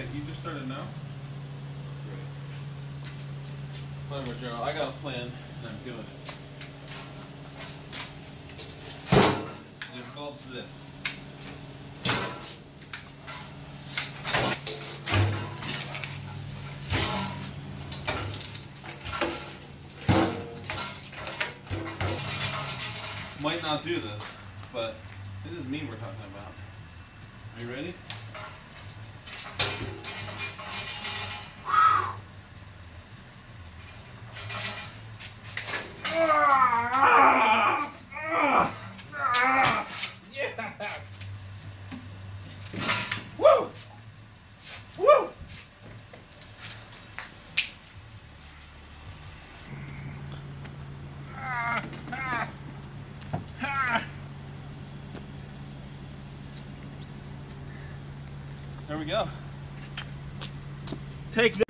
You just started now? Whatever, Jeryl. I got a plan, and I'm doing it. It involves this. Might not do this, but this is me we're talking about. Are you ready? We go. Take this.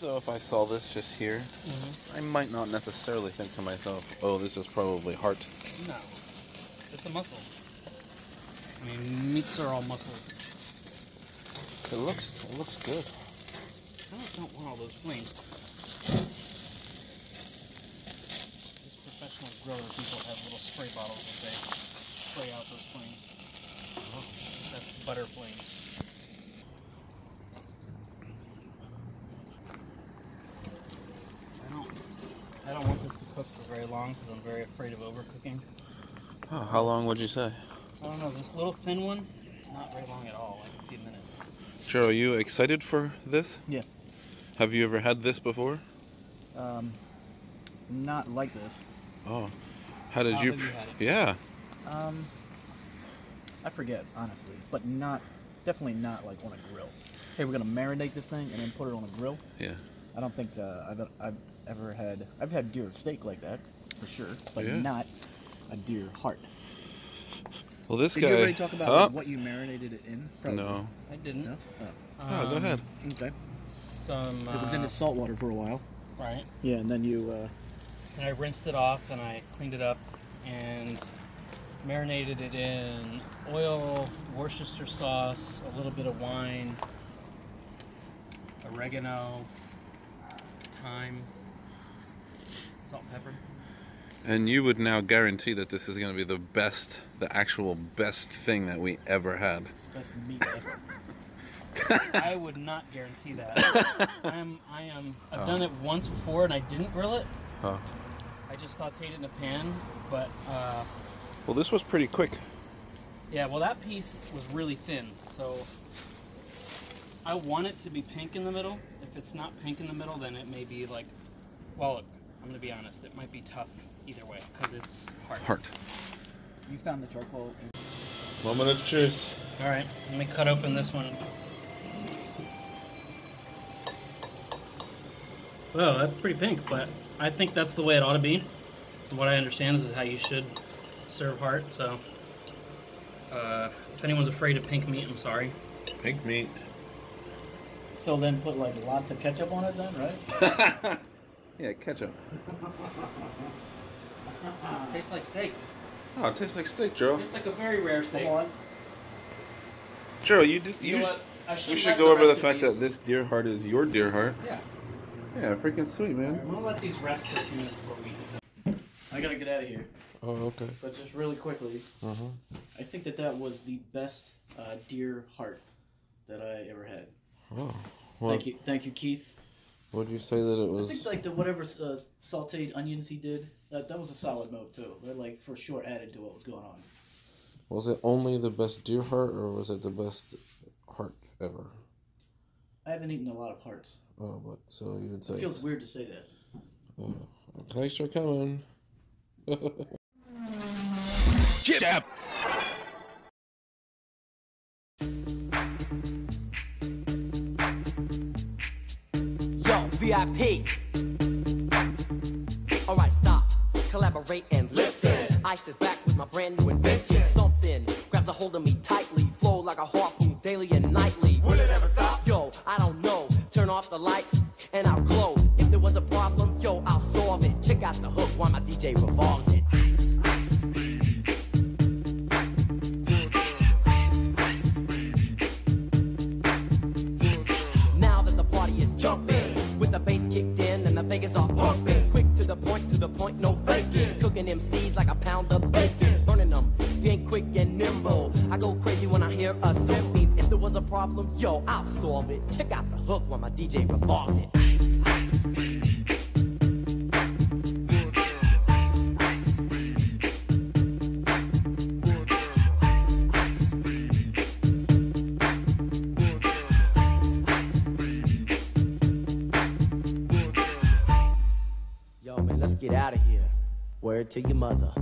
though if I saw this just here, mm-hmm. I might not necessarily think to myself, "Oh, this is probably heart." No. It's a muscle. I mean, meats are all muscles. It looks, it looks good. I don't want all those flames. These professional grower people have little spray bottles that they spray out those flames. Oh. That's butter flames. I don't, I don't want this to cook because I'm very afraid of overcooking. Oh, how long would you say? I don't know, this little thin one, not very long at all, like a few minutes. Joe, are you excited for this? Yeah. Have you ever had this before? Um, not like this. Oh, how did How you? have you had it? Yeah. Um, I forget honestly, but not definitely not like on a grill. Hey, we're gonna marinate this thing and then put it on a grill. Yeah. I don't think uh, I've I've ever had I've had deer steak like that for sure, but Yeah. not a deer heart. Well, this Did guy. you already talk about Huh? like, what you marinated it in? Probably. No. I didn't. No? Oh. Oh, go Um, ahead. Okay. Some. it was in uh, the salt water for a while. right. Yeah, and then you. Uh, And I rinsed it off and I cleaned it up and marinated it in oil, Worcester sauce, a little bit of wine, oregano, thyme, salt, and pepper. And you would now guarantee that this is going to be the best, the actual best thing that we ever had. Best meat ever. I would not guarantee that. I'm, I am. I've done it once before and I didn't grill it. Oh. I just sautéed it in a pan, but uh, Well, this was pretty quick. yeah. Well, that piece was really thin, so I want it to be pink in the middle. If it's not pink in the middle, then it may be like. Well, I'm gonna be honest. It might be tough either way because it's hard. Heart. You found the charcoal. Moment of truth. All right, let me cut open this one. Whoa, that's pretty pink, but I think that's the way it ought to be. From what I understand, this is how you should serve heart. So, uh, if anyone's afraid of pink meat, I'm sorry. Pink meat. So then put like lots of ketchup on it then, right? yeah, ketchup. tastes like steak. Oh, it tastes like steak, Joe. Tastes like a very rare steak. Come on. Joe, you did. You You, know what? I we should should let go over the fact that this deer heart is your deer heart. Yeah. Yeah, freaking sweet, man. I'm gonna let these rest for a few minutes before we eat them. I gotta get out of here. Oh, okay. But just really quickly, Uh huh. I think that that was the best uh, deer heart that I ever had. Oh. Well, Thank you, thank you, Keith. Would you say that it was? I think like the whatever uh, sautéed onions he did, that that was a solid move too. That like for sure added to what was going on. Was it only the best deer heart, or was it the best heart ever? I haven't eaten a lot of hearts. Oh, but so you would say. It feels weird to say that. Oh, thanks for coming. Jab. Yo, VIP. Alright, stop, collaborate and listen. I sit back with my brand new invention. Something grabs a hold of me tightly, flow like a harpoon daily and nightly. Will it ever stop? Yo, I don't know. Turn off the lights and I'll glow. If there was a problem, yo, I'll solve it. Check out the hook while my DJ revolves it. Pumping. Quick to the point, to the point, no faking. Cooking MCs like a pound of bacon. Burning them, ain't quick and nimble. I go crazy when I hear a beats. If there was a problem, yo, I'll solve it. Check out the hook while my DJ revolves it. Yo, man, let's get out of here. Word to your mother.